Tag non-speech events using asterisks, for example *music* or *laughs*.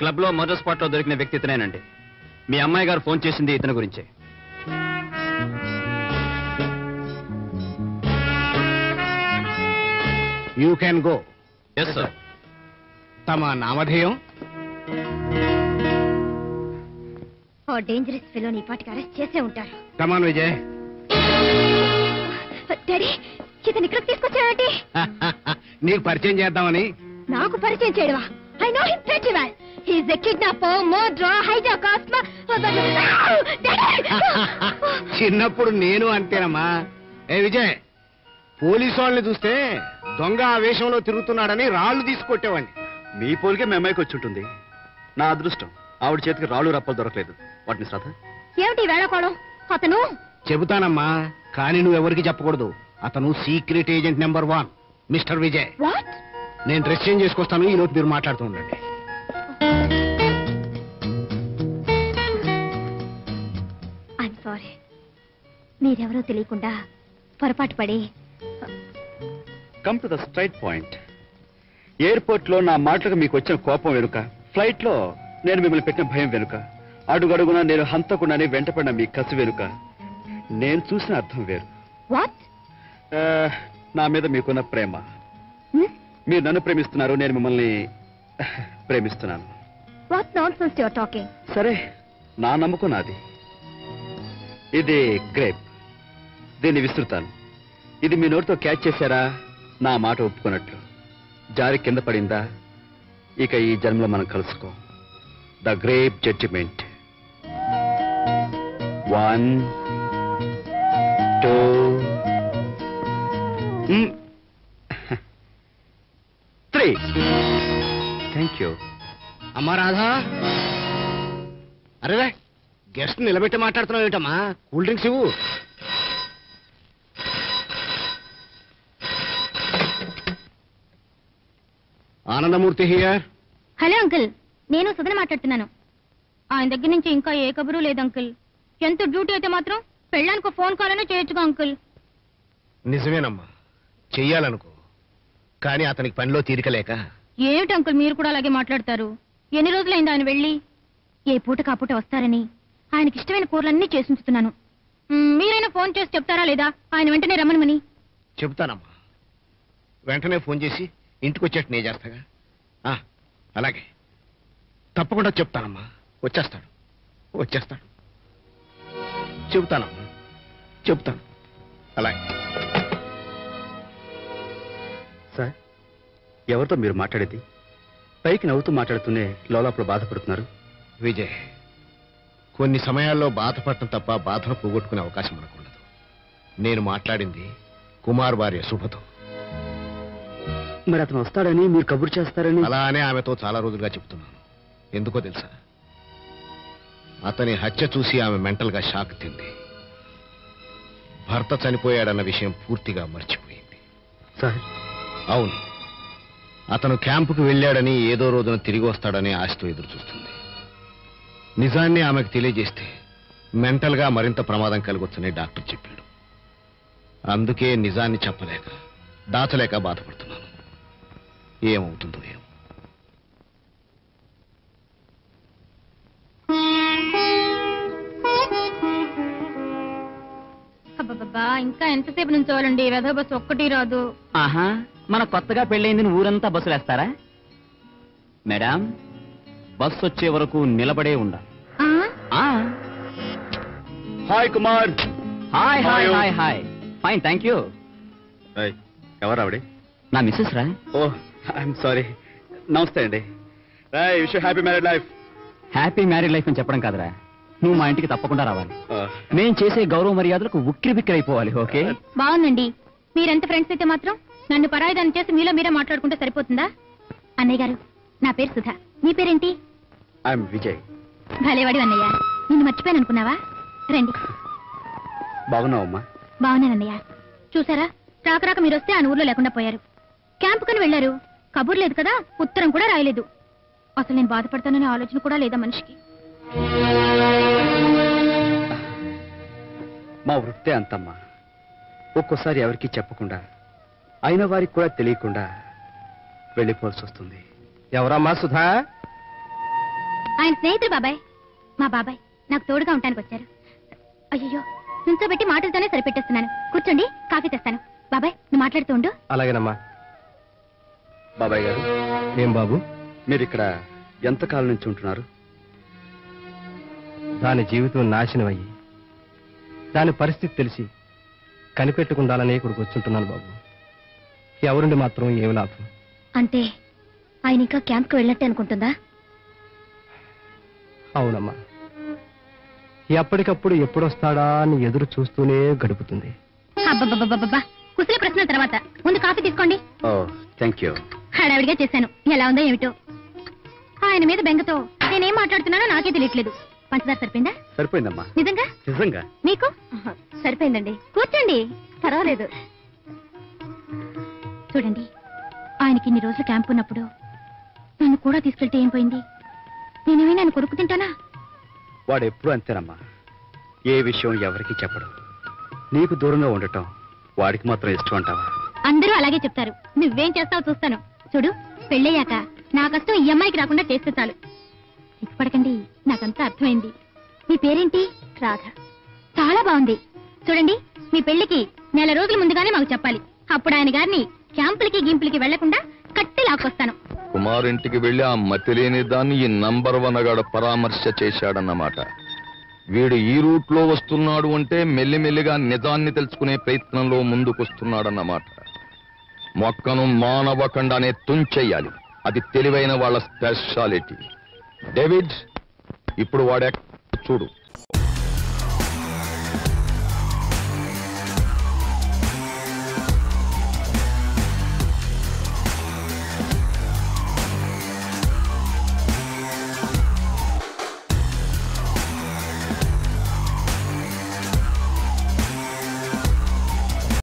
క్లబ్లో మర్డర్ స్పాట్లో దొరికిన వ్యక్తి ఇతనేనండి. మీ అమ్మాయి గారు ఫోన్ చేసింది ఇతని గురించే. You can go yes sir తమ నామధేయం? ఓ డేంజరస్ ఫెలో నీ పాటికి అరెస్ట్ చేసే ఉంటారు కమాన్ విజయ్ డాడీ ఇతను ఇక్కడికి తీసుకొచ్చాడంటే *laughs* నీకు పరిచయం చేద్దామని. నాకు పరిచయం చేయడమా? I know him very well he's a kidnapper murder hijacker చిన్నప్పుడు నేను అంతేనమ్మా. ఏ విజయ్ పోలీసు వాళ్ళని చూస్తే దొంగ ఆవేశంలో తిరుగుతున్నాడని రాళ్ళు తీసుకొట్టేవాడిని మీ పోలికే మీ అమ్మాయికి వచ్చి ఉంటుంది. నా అదృష్టం ఆవిడ చేతికి రాళ్ళు రప్పలు దొరకలేదు. వాటిని శ్రద్ధ? ఏమిటి వేళకోవడం అతను? చెబుతానమ్మా కానీ నువ్వెవరికి చెప్పకూడదు. అతను secret agent number one mister Vijay. What నేను డ్రెస్ చేంజ్ చేసుకొస్తాను ఈ లోపు మీరు మాట్లాడుతూ ఉండండి. మీరెవరో తెలియకుండా పొరపాటు పడి come to the straight point ఎయిర్పోర్ట్లో నా మాటలకు మీకు వచ్చిన కోపం వెనుక ఫ్లైట్లో నేను మిమ్మల్ని పెట్టిన భయం వెనుక అడుగడుగునా నేను హంతకుండానే వెంటపడిన మీ కసి వెనుక నేను చూసిన అర్థం వేరు. వాట్ నా మీద మీకున్న ప్రేమ. మీరు నన్ను ప్రేమిస్తున్నారు నేను మిమ్మల్ని ప్రేమిస్తున్నాను. వాట్ టాకింగ్ సరే నా నమ్మకం నాది. ఇది గ్రేప్. దీన్ని విస్తృతాను ఇది మీ నోటితో క్యాచ్ చేశారా? నా మాట ఒప్పుకున్నట్లు. జారి కింద పడిందా? ఇక ఈ జన్మలో మనం కలుసుకో. The great judgement. One two three. Thank you అమ్మా రాధా. అరే గెస్ట్ నిలబెట్టి మాట్లాడుతున్నావు ఏంటమ్మా కూల్ డ్రింక్స్ ఇవ్వు. ఆనందమూర్తి హియర్. హలో అంకుల్ నేను సుధన మాట్లాడుతున్నాను. ఆయన దగ్గర నుంచి ఇంకా ఏ కబురు లేదు అంకుల్. ఎంత డ్యూటీ అయితే మాత్రం పెళ్ళానికి ఫోన్ కాల్ అయినా చేయొచ్చుగా అంకుల్. నిజమేనమ్మా చెయ్యాలనుకో. కానీ అతనికి పనిలో తీరికలేక ఏమిటి అంకుల్ మీరు కూడా అలాగే మాట్లాడతారు? ఎన్ని రోజులైంది ఆయన వెళ్ళి? ఏ పూట కాపూట వస్తారని. ఆయనకి ఇష్టమైన కూరలన్నీ చేసి ఉంచుతున్నాను. మ్, మీరైనా ఫోన్ చేసి చెప్తారా లేదా? ఆయన వెంటనే రమ్మనమని. చెబుతానమ్మా వెంటనే ఫోన్ చేసి ఇంటికి వచ్చేట్టు నేను చేస్తాగా? ఆ, అలాగే. తప్పకుండా చెప్తానమ్మా. వచ్చేస్తాడు. వచ్చేస్తాడు. చెబుతానమ్మా. చెబుతాను. అలాగే. సార్ ఎవరితో మీరు మాట్లాడేది? పైకి నవ్వుతూ మాట్లాడుతూనే లోలోపల బాధపడుతున్నారు. విజయ్ కొన్ని సమయాల్లో బాధపడటం తప్ప బాధను పోగొట్టుకునే అవకాశం మనకుండదు నేను మాట్లాడింది కుమార్ భార్య శుభతో మరి అతను వస్తాడని మీరు కబురు చేస్తారని? అలానే ఆమెతో చాలా రోజులుగా చెప్తున్నాను. ఎందుకో తెలుసా? అతని హత్య చూసి ఆమె మెంటల్గా షాక్ తింది. భర్త చనిపోయాడన్న విషయం పూర్తిగా మర్చిపోయింది. సార్. అవును. అతను క్యాంపుకు వెళ్ళాడని ఏదో రోజున తిరిగి వస్తాడని ఆశతో ఎదురు చూస్తుంది. నిజాన్ని ఆమెకు తెలియజేస్తే మెంటల్గా మరింత ప్రమాదం కలగొచ్చని డాక్టర్ చెప్పాడు. అందుకే నిజాన్ని చెప్పలేక దాచలేక బాధపడుతున్నాను. ఏమవుతుందో ఏమో. అబ్బబ్బబ్బా ఇంకా ఎంతసేపు నుంచోవాలండి వెధవ బస్సు ఒక్కటి రాదు. ఆహా మన కొత్తగా పెళ్ళైందని ఊరంతా బస్సులు వేస్తారా మేడం బస్సు వచ్చే వరకు నిలబడే ఉండాలి ఆ? ఆ, hi Kumar. Hi hi? Hi hi. Fine thank you. ఎవరు ఆవిడే? నా మిస్సెస్ రా. ఓ ఐఎమ్ సారీ నమస్తే అండి. Wish happy married life happy married life అని చెప్పడం కాదురా. నువ్వు మా ఇంటికి తప్పకుండా రావాలి. మేం చేసే గౌరవ మర్యాదలకు ఉక్కిరి బిక్కిరి అయిపోవాలి ఓకే బాగుందండి. మీరెంత ఫ్రెండ్స్ అయితే మాత్రం నన్ను పరాయిదాన్ని చేసి మీలో మీరే మాట్లాడుకుంటే సరిపోతుందా? అన్నయ్య గారు నా పేరు సుధా. నీ పేరేంటి? ఐఎమ్ విజయ్ భలేవాడి అన్నయ్య. నిన్ను మర్చిపోయాను అనుకున్నావా? రండి. బాగున్నావమ్మా. బాగున్నానన్నయ్య చూసారా? రాక రాక మీరు వస్తే ఆయన ఊర్లో లేకుండా పోయారు. క్యాంపు కని వెళ్ళారు కబుర్ లేదు కదా? ఉత్తరం కూడా రాయలేదు. అసలు నేను బాధపడతాననే ఆలోచన కూడా లేదా మనిషికి? మా వృత్తే అంతమ్మా. ఒక్కోసారి ఎవరికీ చెప్పకుండా అయిన వారికి కూడా తెలియకుండా వెళ్ళిపోవాల్సి వస్తుంది. ఎవరమ్మా సుధా? ఆయన స్నేహితుడు బాబాయ్. మా బాబాయ్. నాకు తోడుగా ఉండటానికి వచ్చారు. అయ్యో నుంచోబెట్టి మాటలతోనే సరిపెట్టేస్తున్నాను. కూర్చోండి కాఫీ తెస్తాను. బాబాయ్ నువ్వు మాట్లాడుతూ ఉండు. అలాగేనమ్మా. బాబాయ్ గారు. ఏం బాబు? మీరు ఇక్కడ ఎంతకాలం నుంచి ఉంటున్నారు? దాని జీవితం నాశనం అయ్యి దాని పరిస్థితి తెలిసి కనిపెట్టుకుండాలని ఇక్కడికి వచ్చుంటున్నాను బాబు. ఎవరుండి మాత్రం ఏమి లాభం? అంటే ఆయన ఇంకా క్యాంప్కి వెళ్ళట్టే అనుకుంటుందా? అవునమ్మా. ఎప్పటికప్పుడు ఎప్పుడొస్తాడా అని ఎదురు చూస్తూనే గడుపుతుంది. అబ్బబ్బబ్బబ్బబ్బా కుశల ప్రశ్న తర్వాత. ముందు కాఫీ తీసుకోండి. ఓ థ్యాంక్ యూ హడావిడిగా చేశాను. ఎలా ఉందో ఏమిటో. ఆయన మీద బెంగతో నేనేం మాట్లాడుతున్నానో నాకే తెలియట్లేదు. పంచదార సరిపోయిందా? సరిపోయిందమ్మా. నిజంగా? నిజంగా. మీకు? సరిపోయిందండి. కూర్చోండి. పర్వాలేదు. చూడండి ఆయనకి ఇన్ని రోజులు క్యాంప్ ఉన్నప్పుడు నన్ను కూడా తీసుకెళ్తే ఏం పోయింది? నేనేమైనా ఆయన కొరుకు తింటానా? వాడు ఎప్పుడు అంతేనమ్మా. ఏ విషయం ఎవరికి చెప్పడు. నీకు దూరంగా ఉండటం వాడికి మాత్రం ఇష్టం అంటావా? అందరూ అలాగే చెప్తారు. నువ్వేం చేస్తావో చూస్తాను. చూడు పెళ్ళయ్యాక నా కష్టం ఈ అమ్మాయికి రాకుండా చేస్తే చాలు. సిగ్గుపడకండి నాకంతా అర్థమైంది. మీ పేరేంటి? రాధ. చాలా బాగుంది. చూడండి మీ పెళ్ళికి నెల రోజుల ముందుగానే మాకు చెప్పాలి. అప్పుడు ఆయన గారిని క్యాంపులకి గింపులకి వెళ్ళకుండా కట్టి లాక్కొస్తాను. కుమారింటికి వెళ్ళి ఆ మతిలేని దాన్ని ఈ నంబర్ వన్ గాడు పరామర్శ చేశాడన్నమాట. వీడు ఈ రూట్లో వస్తున్నాడు అంటే మెల్లిమెల్లిగా నిజాన్ని తెలుసుకునే ప్రయత్నంలో ముందుకొస్తున్నాడన్నమాట. మొక్కను మానవకండానే తుంచెయ్యాలి అది తెలివైన వాళ్ళ స్పెషాలిటీ. డేవిడ్ ఇప్పుడు వాడే చూడు.